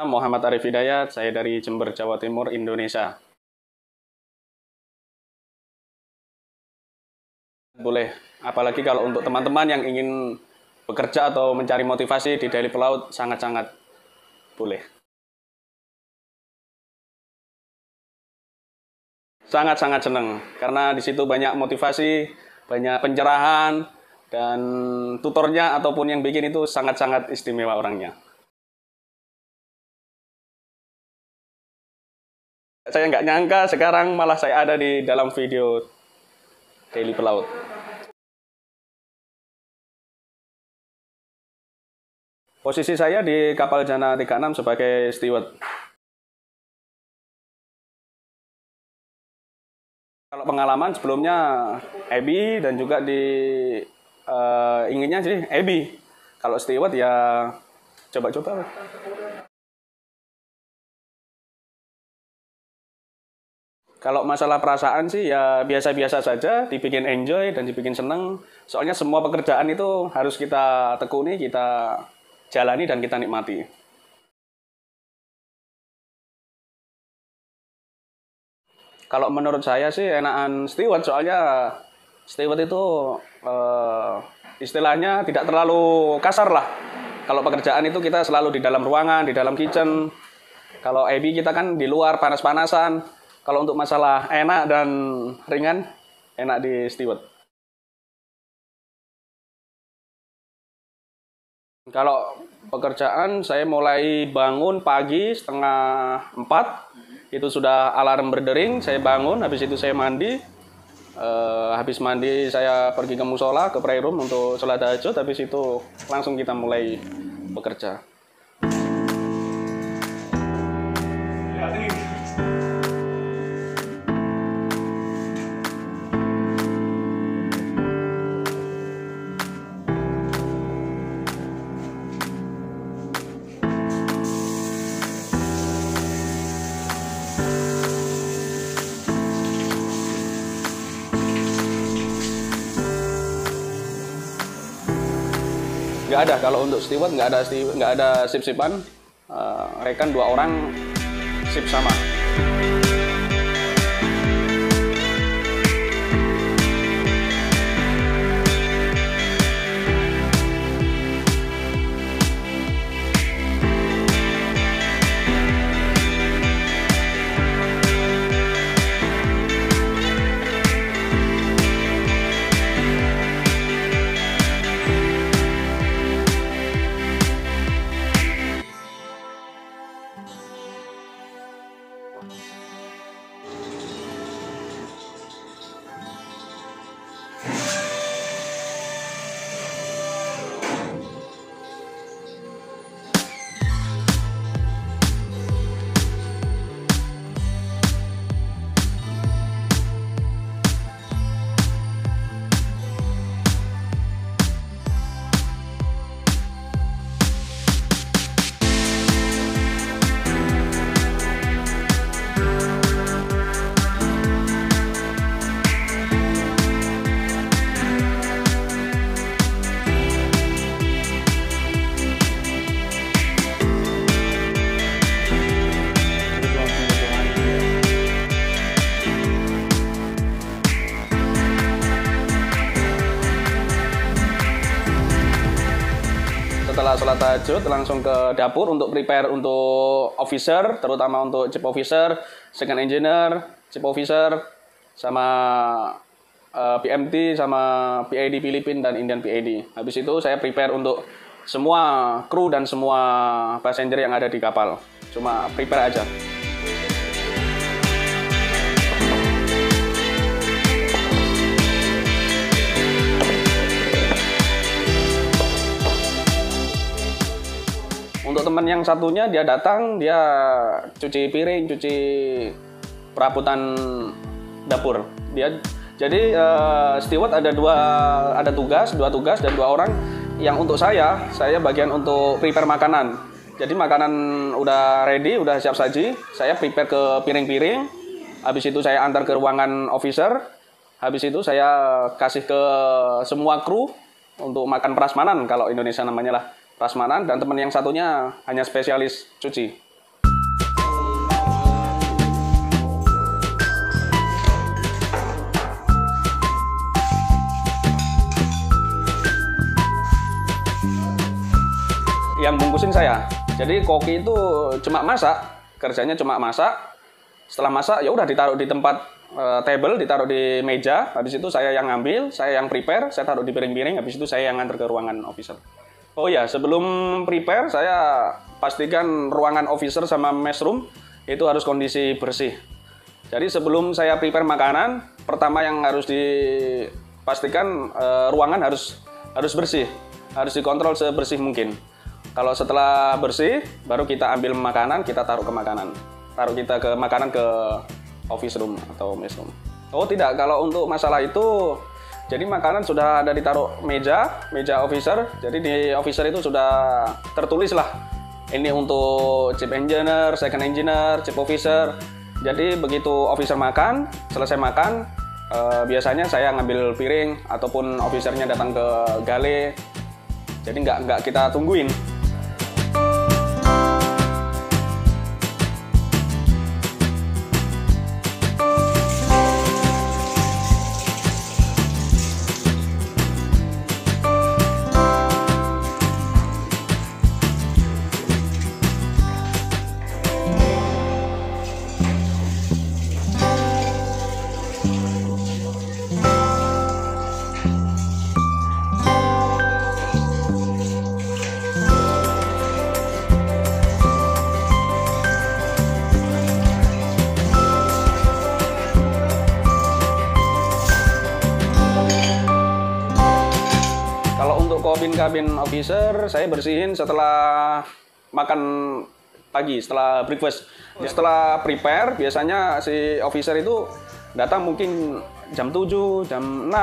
Muhammad Arif Hidayat, saya dari Jember, Jawa Timur, Indonesia. Boleh, apalagi kalau untuk teman-teman yang ingin bekerja atau mencari motivasi di Daily Pelaut, sangat-sangat boleh. Sangat-sangat senang, karena di situ banyak motivasi, banyak pencerahan, dan tutornya ataupun yang bikin itu sangat-sangat istimewa orangnya. Saya nggak nyangka sekarang malah saya ada di dalam video Daily Pelaut. Posisi saya di kapal Jana 36 sebagai steward. Kalau pengalaman sebelumnya Ebi dan juga di uh, inginnya sih Ebi. Kalau steward ya coba-coba. Kalau masalah perasaan sih ya biasa-biasa saja, dibikin enjoy dan dibikin seneng. Soalnya semua pekerjaan itu harus kita tekuni, kita jalani dan kita nikmati. Kalau menurut saya sih enakan steward soalnya steward itu uh, istilahnya tidak terlalu kasar lah. Kalau pekerjaan itu kita selalu di dalam ruangan, di dalam kitchen. Kalau AB kita kan di luar panas-panasan kalau untuk masalah enak dan ringan, enak di steward. Kalau pekerjaan saya mulai bangun pagi setengah empat, itu sudah alarm berdering, saya bangun, habis itu saya mandi, uh, habis mandi saya pergi ke musola, ke prayer room untuk sholat tahajud, habis itu langsung kita mulai bekerja. Nggak ada. Kalau untuk steward nggak ada nggak ada sip sipan uh, rekan dua orang sip sama setelah sholat tahajud langsung ke dapur untuk prepare untuk officer, terutama untuk chief officer, second engineer, chief officer, sama uh, eh, PMT, sama PAD Filipina dan Indian PAD. Habis itu saya prepare untuk semua kru dan semua passenger yang ada di kapal. Cuma prepare aja. Teman yang satunya dia datang, dia cuci piring, cuci perabotan dapur. Dia jadi uh, steward ada dua ada tugas, dua tugas dan dua orang. Yang untuk saya, saya bagian untuk prepare makanan. Jadi makanan udah ready, udah siap saji. Saya prepare ke piring-piring. Habis itu saya antar ke ruangan officer. Habis itu saya kasih ke semua kru untuk makan prasmanan kalau Indonesia namanya lah prasmanan dan teman yang satunya hanya spesialis cuci. Yang bungkusin saya. Jadi koki itu cuma masak, kerjanya cuma masak. Setelah masak ya udah ditaruh di tempat uh, table, ditaruh di meja. Habis itu saya yang ngambil, saya yang prepare, saya taruh di piring-piring. Habis itu saya yang nganter ke ruangan officer. Oh ya, sebelum prepare saya pastikan ruangan officer sama mess room itu harus kondisi bersih. Jadi sebelum saya prepare makanan, pertama yang harus dipastikan uh, ruangan harus harus bersih, harus dikontrol sebersih mungkin. Kalau setelah bersih, baru kita ambil makanan, kita taruh ke makanan. Taruh kita ke makanan ke office room atau mess room. Oh tidak, kalau untuk masalah itu, jadi makanan sudah ada ditaruh meja, meja officer. Jadi di officer itu sudah tertulis lah. Ini untuk chief engineer, second engineer, chief officer. Jadi begitu officer makan, selesai makan, eh, biasanya saya ngambil piring ataupun officernya datang ke gale. Jadi nggak nggak kita tungguin. Kabin officer saya bersihin setelah makan pagi setelah breakfast. Setelah prepare biasanya si officer itu datang mungkin jam 7, jam 6. Uh,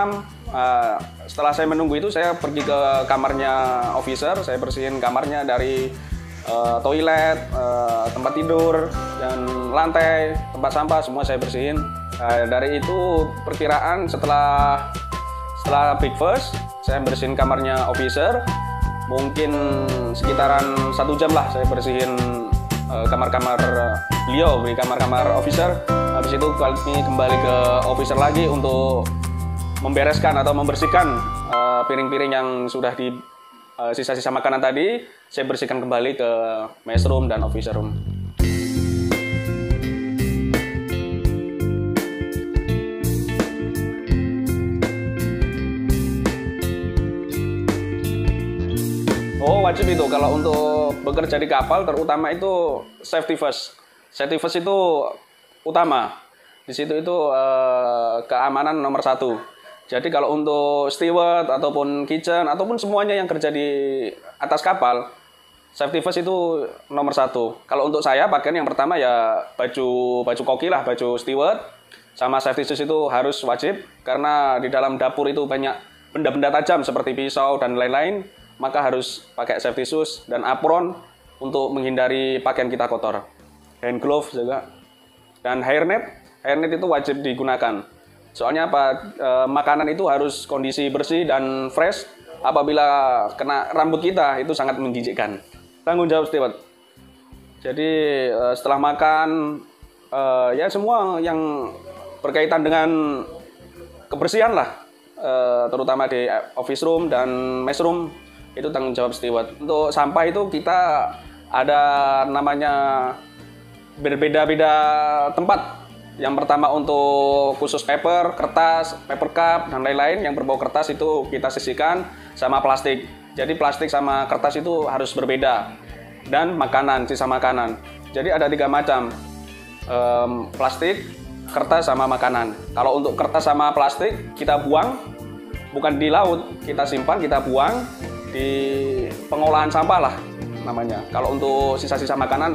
ah, setelah saya menunggu itu saya pergi ke kamarnya officer, saya bersihin kamarnya dari uh, toilet, uh, tempat tidur dan lantai, tempat sampah semua saya bersihin. Uh, dari itu perkiraan setelah setelah breakfast saya bersihin kamarnya officer. Mungkin sekitaran satu jam lah saya bersihin uh, kamar-kamar beliau di kamar-kamar officer. Habis itu kami kembali ke officer lagi untuk membereskan atau membersihkan eh, piring-piring uh, yang sudah di uh, sisa-sisa makanan tadi. Saya bersihkan kembali ke mess room dan officer room Wajib itu kalau untuk bekerja di kapal terutama itu safety first. Safety first itu utama. Di situ itu eh, keamanan nomor satu. Jadi kalau untuk steward ataupun kitchen ataupun semuanya yang kerja di atas kapal, safety first itu nomor satu. Kalau untuk saya pakaian yang pertama ya baju baju koki lah, baju steward sama safety shoes itu harus wajib karena di dalam dapur itu banyak benda-benda tajam seperti pisau dan lain-lain maka harus pakai safety shoes dan apron untuk menghindari pakaian kita kotor. Hand glove juga. Dan hairnet, hairnet itu wajib digunakan. Soalnya apa? E, makanan itu harus kondisi bersih dan fresh. Apabila kena rambut kita itu sangat menjijikkan. Tanggung jawab steward. Jadi e, setelah makan e, ya semua yang berkaitan dengan kebersihan lah, e, terutama di office room dan mess room itu tanggung jawab steward. Untuk sampah itu kita ada namanya berbeda-beda tempat. Yang pertama untuk khusus paper, kertas, paper cup, dan lain-lain yang berbau kertas itu kita sisihkan sama plastik. Jadi plastik sama kertas itu harus berbeda. Dan makanan, sisa makanan. Jadi ada tiga macam. Um, plastik, kertas sama makanan. Kalau untuk kertas sama plastik kita buang, bukan di laut, kita simpan, kita buang, di pengolahan sampah lah namanya. Kalau untuk sisa-sisa makanan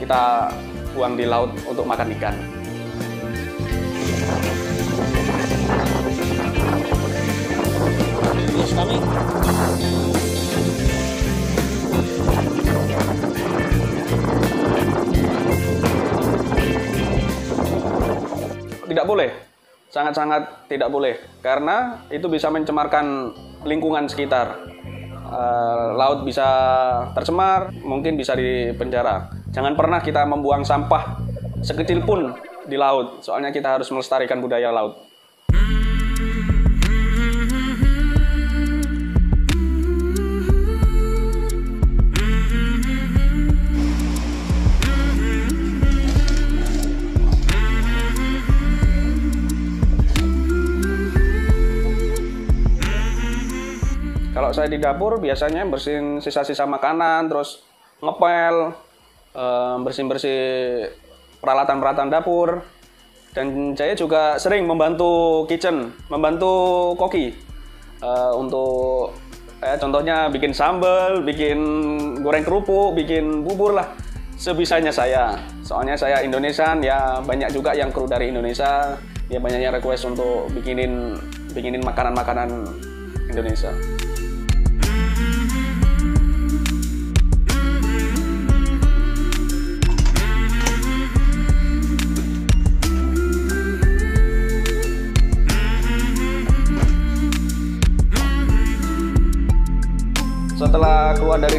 kita buang di laut untuk makan ikan. Kami tidak boleh sangat-sangat tidak boleh karena itu bisa mencemarkan lingkungan sekitar uh, laut bisa tercemar, mungkin bisa dipenjara. Jangan pernah kita membuang sampah sekecil pun di laut, soalnya kita harus melestarikan budaya laut. Saya di dapur biasanya bersihin sisa-sisa makanan, terus ngepel, eh, bersih-bersih peralatan-peralatan dapur. Dan saya juga sering membantu kitchen, membantu koki eh, untuk eh, contohnya bikin sambal, bikin goreng kerupuk, bikin bubur lah sebisanya saya. Soalnya saya Indonesian ya banyak juga yang kru dari Indonesia, ya banyak yang request untuk bikinin bikinin makanan-makanan Indonesia.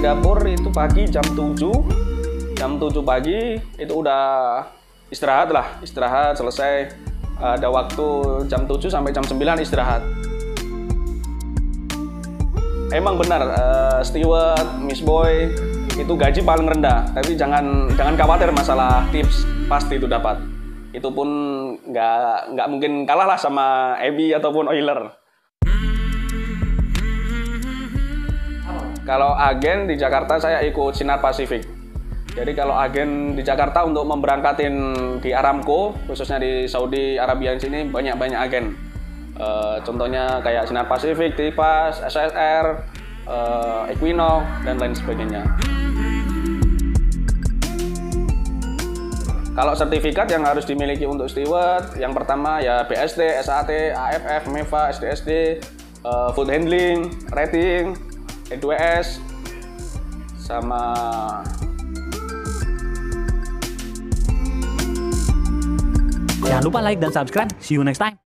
Dapur itu pagi jam 7 jam 7 pagi itu udah istirahat lah istirahat selesai. Ada waktu jam 7 sampai jam 9 istirahat. Emang benar uh, steward miss boy itu gaji paling rendah. Tapi jangan jangan khawatir masalah tips pasti itu dapat. Itu pun nggak nggak mungkin kalah lah sama Ebi ataupun Oiler Kalau agen di Jakarta saya ikut Sinar Pasifik. Jadi kalau agen di Jakarta untuk memberangkatin di Aramco, khususnya di Saudi Arabia di sini banyak-banyak agen. E, contohnya kayak Sinar Pasifik, Tipas, SSR, e, eh, Equinox, dan lain sebagainya. Kalau sertifikat yang harus dimiliki untuk steward, yang pertama ya BSD, SAT, AFF, MEVA, SDSD, eh, food handling, rating, E2S sama Jangan lupa like dan subscribe. See you next time.